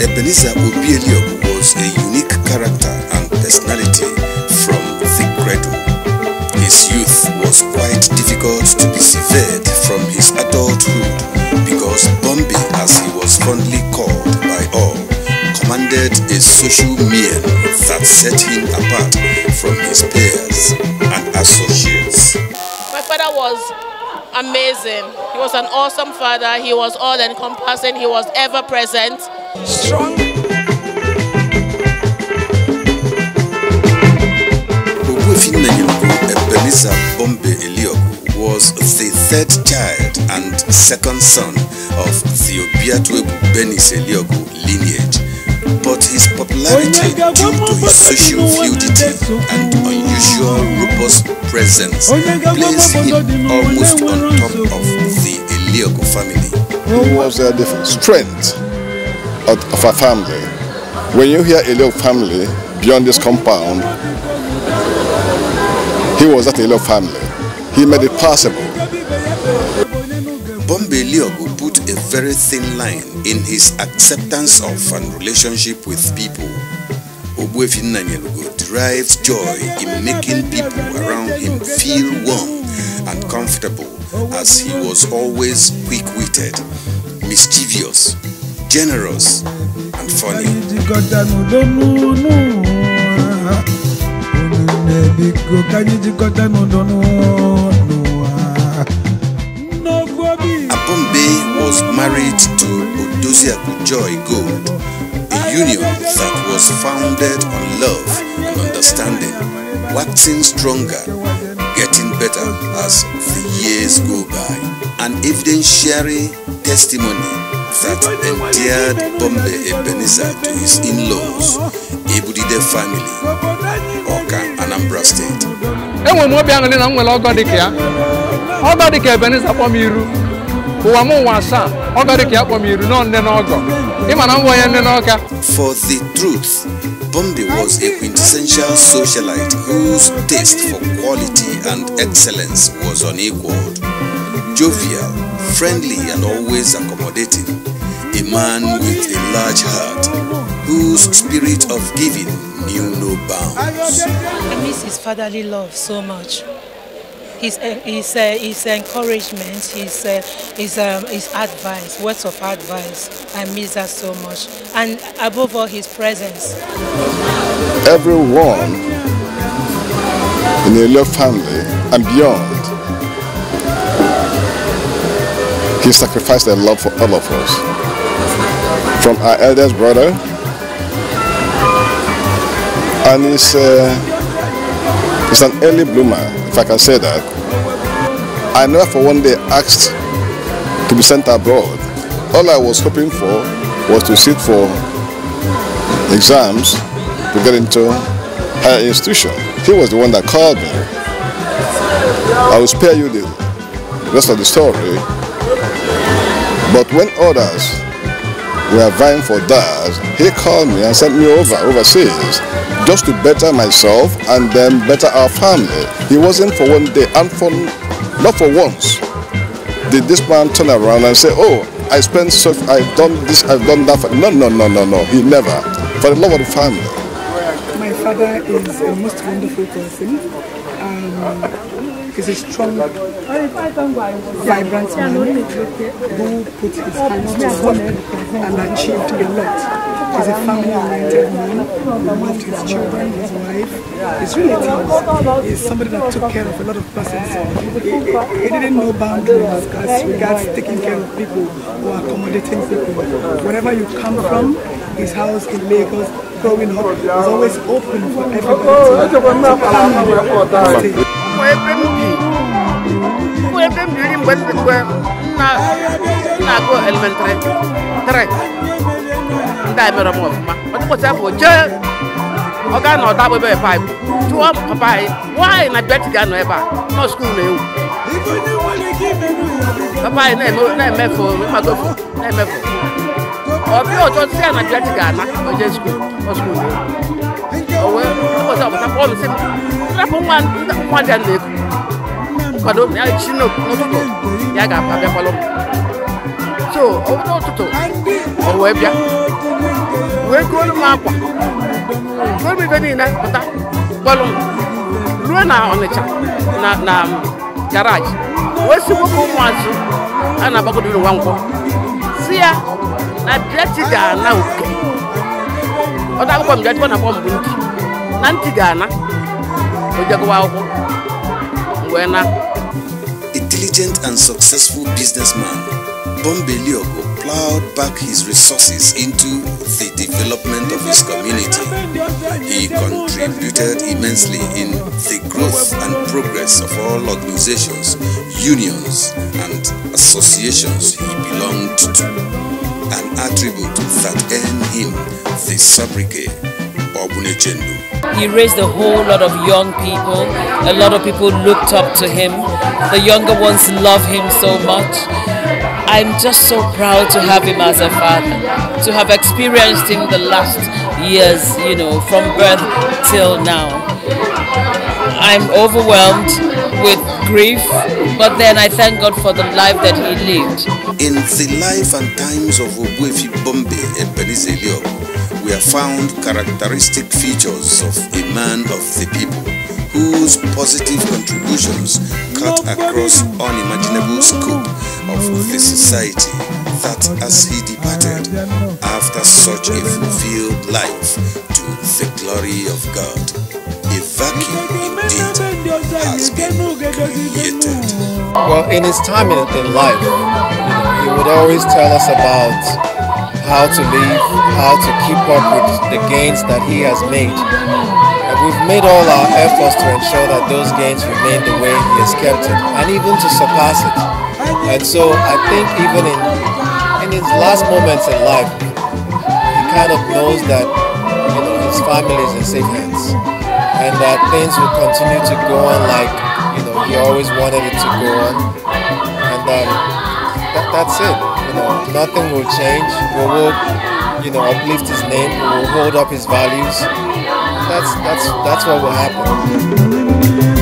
Ebenezer Obieliogu was a unique character and personality from the cradle. His youth was quite difficult to be severed from his adulthood because Bombay, as he was fondly called by all, commanded a social mien that set him apart from his peers and associates. My father was amazing. He was an awesome father. He was all encompassing. He was ever present. Strong. Ogbuefi Nanyelugwu Ebenezer Bombay Eliogu was the third child and second son of the Obiatuebu Benis Eliogu lineage, but his popularity due to his social fluidity and unusual robust presence placed him almost on top of the Eliogu family. He was uh, the strength of, of our family. When you hear Elio family beyond this compound, he was that Elio family. He made it possible. Bombay Eliogu put a very thin line in his acceptance of and relationship with people. Ogbuefi Nanyelugwu derives joy in making people around him feel warm and comfortable as he was always quick-witted, mischievous, generous, and funny. Married to Odoziaku Joy Gold, a union that was founded on love and understanding, waxing stronger, getting better as the years go by. An evidentiary testimony that endeared Bombe Ebenezer to his in-laws, Ebudide family, Oka, Anambra State. enwere m obi aṅụrị na m nwere ọgọ dịka ya Ebenezer kpọ m iru ụwa m asaa ọgọ dịka ya kpọ m iru nọ nne na ọgọ ịma na m bụ onye nne na ọka For the truth, Bombi was a quintessential socialite whose taste for quality and excellence was unequaled. Jovial, friendly, and always accommodating. A man with a large heart, whose spirit of giving knew no bounds. I miss his fatherly love so much. His, uh, his, uh, his encouragement, his, uh, his, um, his advice, words of advice. I miss that so much. And above all, his presence. Everyone in the Elio family and beyond, he sacrificed their love for all of us. From our eldest brother, and he's, uh, he's an early bloomer, if I can say that. I never for one day asked to be sent abroad. All I was hoping for was to sit for exams to get into higher institution. He was the one that called me. I will spare you the rest of the story. But when others were vying for that, he called me and sent me over overseas just to better myself and then better our family. He wasn't for one day and for not for once did this man turn around and say, "Oh, I spent so, I've done this, I've done that." No, no, no, no, no. He never. For the love of the family. My father is a most wonderful person. Um, he's a strong, vibrant man who put his hands to work and achieved a lot. He's a family-oriented man who loved his children, his wife, his relatives. He's somebody that took care of a lot of persons. He, he, he didn't know boundaries as regards taking care of people or accommodating people. Wherever you come from, his house in Lagos, growing up, was always open for everybody come and stay. Mgbe ebe m biri mgbe mgbe nna na-agụ elementrị tre ndị a mere m ọfụma. Ọ dịkwasị afọ jee ọ gaa na ọda ebe paịpụ jụọ papa anyị nwaanyị na beti ga-anọ ebe a? Nọ skuul na-ewu. Papa anyị na-eme- na-emefu ịmagofu na-emefu ọbịa ụtọ si ya na bịa dị ga-ana oje skul ọ skul o wee ụbọchị ọbụta kpọọ m sị m nwa nwa dị na-eku nkwado m ya chi n'ụtụtụ ya ga-abịakwalụ m so ụtọ ụtụtụ o wee bịa wee gụọlụ m akwa gụọlụ m ibe niile pụta kpọlụ m ruo na ọnịcha na na garaji wee si nwoke ụmụazụ a na-agbagodoro nwa nkwọ si ya na bịachi ga-ana oke ọdụ akwụkwọ m ọ na-akpọ mbụ ntị A diligent and successful businessman, Bombay Eliogu plowed back his resources into the development of his community. He contributed immensely in the growth and progress of all organizations, unions, and associations he belonged to, an attribute that earned him the sobriquet. He raised a whole lot of young people. A lot of people looked up to him. The younger ones love him so much. I'm just so proud to have him as a father, to have experienced him the last years, you know, from birth till now. I'm overwhelmed with grief, but then I thank God for the life that he lived. In the life and times of Ogbuefi Bombay Ebenezer Eliogu, we have found characteristic features of a man of the people whose positive contributions cut across unimaginable scope of the society that as he departed after such a fulfilled life to the glory of God, a vacuum indeed has been created. Well, in his time in, in life, you know, he would always tell us about how to live, how to keep up with the gains that he has made. And we've made all our efforts to ensure that those gains remain the way he has kept it, and even to surpass it. And so I think even in in his last moments in life, he kind of knows that you know his family is in safe hands, and that things will continue to go on like you know he always wanted it to go on, and um, that, that's it. You know, nothing will change. We will, you know, uplift his name. We will hold up his values. That's that's that's what will happen.